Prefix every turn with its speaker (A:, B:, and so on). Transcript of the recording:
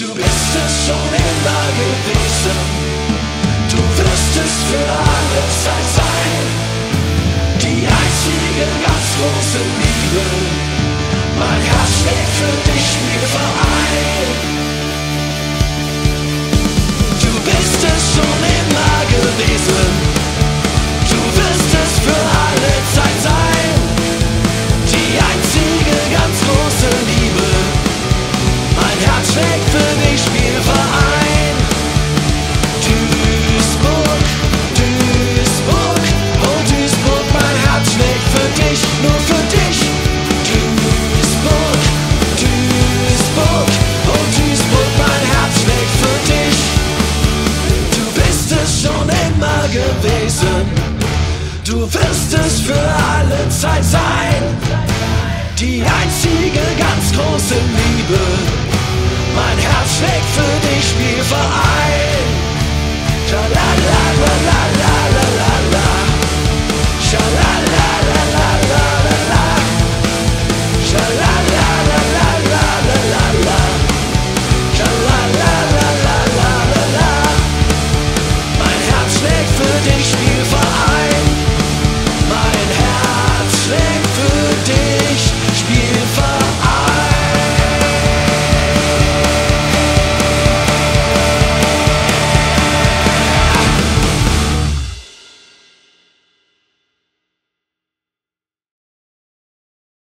A: to be so. es für alle Zeit sein. Die einzige ganz große Liebe.